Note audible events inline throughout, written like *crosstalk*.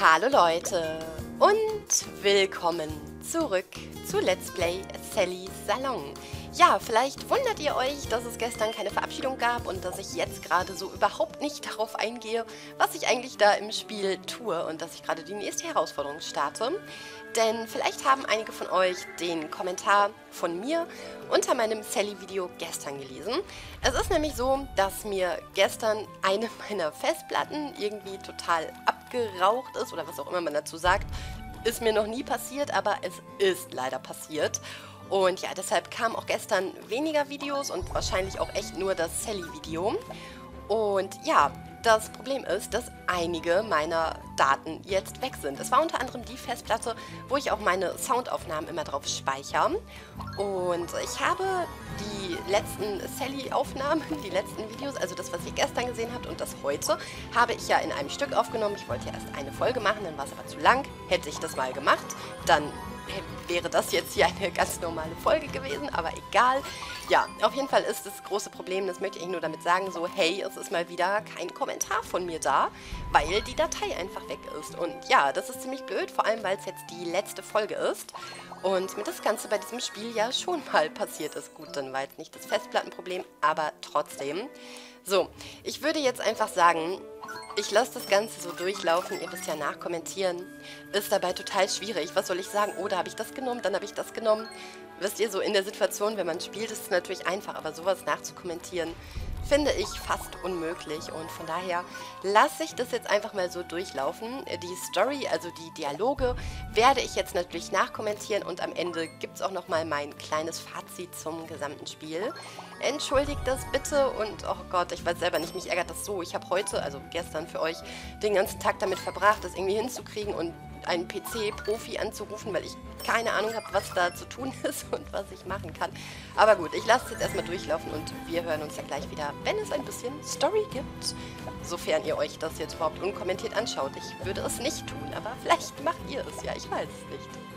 Hallo Leute und willkommen zurück zu Let's Play Sallys Salon. Ja, vielleicht wundert ihr euch, dass es gestern keine Verabschiedung gab und dass ich jetzt gerade so überhaupt nicht *laughs* darauf eingehe, was ich eigentlich da im Spiel tue und dass ich gerade die nächste Herausforderung starte. Denn vielleicht haben einige von euch den Kommentar von mir unter meinem Sally-Video gestern gelesen. Es ist nämlich so, dass mir gestern eine meiner Festplatten irgendwie total abgeraucht ist oder was auch immer man dazu sagt. Ist mir noch nie passiert, aber es ist leider passiert. Und ja, deshalb kamen auch gestern weniger Videos und wahrscheinlich auch echt nur das Sally-Video. Und ja, das Problem ist, dass einige meiner Daten jetzt weg sind. Es war unter anderem die Festplatte, wo ich auch meine Soundaufnahmen immer drauf speichere. Und ich habe die letzten Sally-Aufnahmen, die letzten Videos, also das, was ihr gestern gesehen habt und das heute, habe ich ja in einem Stück aufgenommen. Ich wollte ja erst eine Folge machen, dann war es aber zu lang. Hätte ich das mal gemacht, dann wäre das jetzt hier eine ganz normale Folge gewesen, aber egal. Ja, auf jeden Fall ist das große Problem, das möchte ich nur damit sagen, so hey, es ist mal wieder kein Kommentar von mir da, weil die Datei einfach weg ist. Und ja, das ist ziemlich blöd, vor allem weil es jetzt die letzte Folge ist. Und mir das Ganze bei diesem Spiel ja schon mal passiert ist. Gut, dann war jetzt nicht das Festplattenproblem, aber trotzdem. So, ich würde jetzt einfach sagen, ich lasse das Ganze so durchlaufen, ihr wisst ja nachkommentieren. Ist dabei total schwierig. Was soll ich sagen? Oh, da habe ich das genommen, dann habe ich das genommen. Wisst ihr, so in der Situation, wenn man spielt, ist es natürlich einfach, aber sowas nachzukommentieren, finde ich fast unmöglich. Und von daher lasse ich das jetzt einfach mal so durchlaufen. Die Story, also die Dialoge, werde ich jetzt natürlich nachkommentieren und am Ende gibt es auch nochmal mein kleines Fazit zum gesamten Spiel. Entschuldigt das bitte und oh Gott, ich weiß selber nicht, mich ärgert das so. Ich habe heute, also gestern für euch, den ganzen Tag damit verbracht, das irgendwie hinzukriegen und einen PC-Profi anzurufen, weil ich keine Ahnung habe, was da zu tun *laughs* ist und was ich machen kann. Aber gut, ich lasse es jetzt erstmal durchlaufen und wir hören uns ja gleich wieder, wenn es ein bisschen Story gibt. Sofern ihr euch das jetzt überhaupt unkommentiert anschaut. Ich würde es nicht tun, aber vielleicht macht ihr es ja, ich weiß es nicht.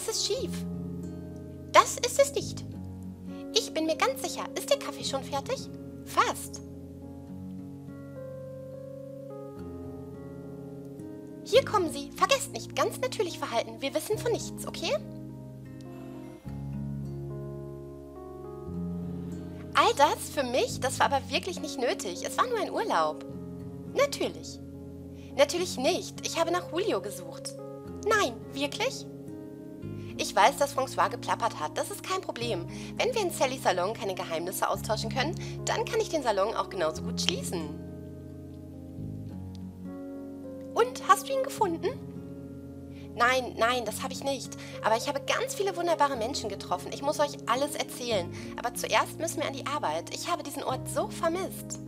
Es ist schief. Das ist es nicht. Ich bin mir ganz sicher. Ist der Kaffee schon fertig? Fast. Hier kommen Sie. Vergesst nicht, ganz natürlich verhalten. Wir wissen von nichts, okay? All das für mich, das war aber wirklich nicht nötig. Es war nur ein Urlaub. Natürlich. Natürlich nicht. Ich habe nach Julio gesucht. Nein, wirklich? Ich weiß, dass François geplappert hat. Das ist kein Problem. Wenn wir in Sallys Salon keine Geheimnisse austauschen können, dann kann ich den Salon auch genauso gut schließen. Und, hast du ihn gefunden? Nein, nein, das habe ich nicht. Aber ich habe ganz viele wunderbare Menschen getroffen. Ich muss euch alles erzählen. Aber zuerst müssen wir an die Arbeit. Ich habe diesen Ort so vermisst.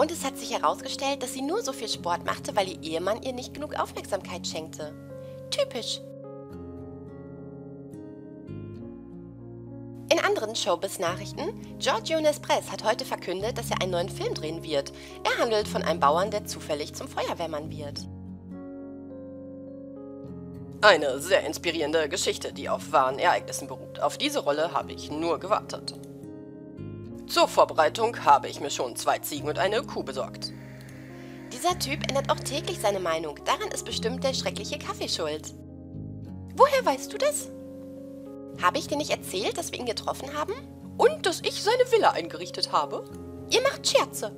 Und es hat sich herausgestellt, dass sie nur so viel Sport machte, weil ihr Ehemann ihr nicht genug Aufmerksamkeit schenkte. Typisch. In anderen Showbiz-Nachrichten, Giorgio Nespress hat heute verkündet, dass er einen neuen Film drehen wird. Er handelt von einem Bauern, der zufällig zum Feuerwehrmann wird. Eine sehr inspirierende Geschichte, die auf wahren Ereignissen beruht. Auf diese Rolle habe ich nur gewartet. Zur Vorbereitung habe ich mir schon zwei Ziegen und eine Kuh besorgt. Dieser Typ ändert auch täglich seine Meinung. Daran ist bestimmt der schreckliche Kaffee schuld. Woher weißt du das? Habe ich dir nicht erzählt, dass wir ihn getroffen haben? Und dass ich seine Villa eingerichtet habe? Ihr macht Scherze.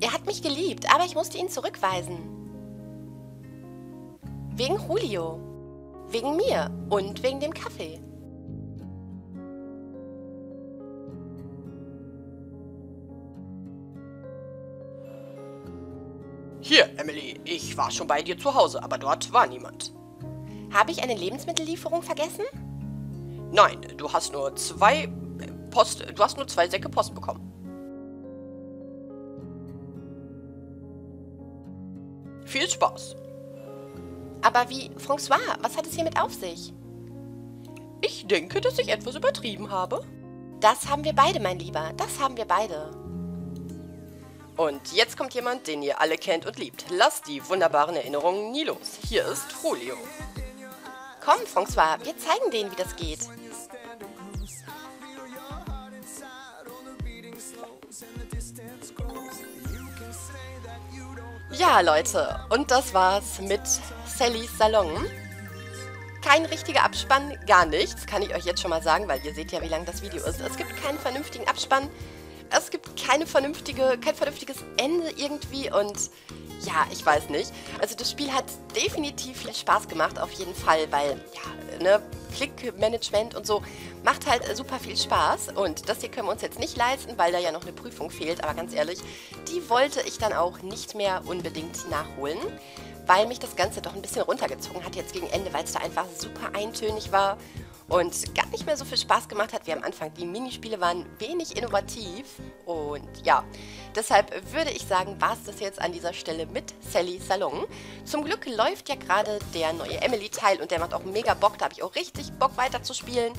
Er hat mich geliebt, aber ich musste ihn zurückweisen. Wegen Julio. Wegen mir und wegen dem Kaffee. Hier, Emily, ich war schon bei dir zu Hause, aber dort war niemand. Habe ich eine Lebensmittellieferung vergessen? Nein, du hast nur zwei Post, du hast nur zwei Säcke Post bekommen. Viel Spaß. Aber wie, François, was hat es hiermit auf sich? Ich denke, dass ich etwas übertrieben habe. Das haben wir beide, mein Lieber. Das haben wir beide. Und jetzt kommt jemand, den ihr alle kennt und liebt. Lasst die wunderbaren Erinnerungen nie los. Hier ist Julio. Komm, François, wir zeigen denen, wie das geht. Ja, Leute, und das war's mit Sallys Salon. Kein richtiger Abspann, gar nichts, kann ich euch jetzt schon mal sagen, weil ihr seht ja, wie lang das Video ist. Es gibt keinen vernünftigen Abspann, es gibt keine vernünftige, kein vernünftiges Ende irgendwie und ja, ich weiß nicht. Also das Spiel hat definitiv viel Spaß gemacht, auf jeden Fall, weil, ja, ne, Klickmanagement und so macht halt super viel Spaß. Und das hier können wir uns jetzt nicht leisten, weil da ja noch eine Prüfung fehlt. Aber ganz ehrlich, die wollte ich dann auch nicht mehr unbedingt nachholen weil mich das Ganze doch ein bisschen runtergezogen hat jetzt gegen Ende, weil es da einfach super eintönig war und gar nicht mehr so viel Spaß gemacht hat wie am Anfang. Die Minispiele waren wenig innovativ und ja, deshalb würde ich sagen, war es das jetzt an dieser Stelle mit Sally Salon. Zum Glück läuft ja gerade der neue Emily-Teil und der macht auch mega Bock, da habe ich auch richtig Bock weiter zu spielen.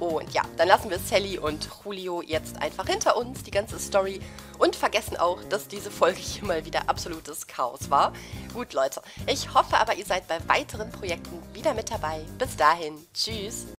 Und ja, dann lassen wir Sally und Julio jetzt einfach hinter uns, die ganze Story. Und vergessen auch, dass diese Folge hier mal wieder absolutes Chaos war. Gut, Leute, ich hoffe aber, ihr seid bei weiteren Projekten wieder mit dabei. Bis dahin, tschüss.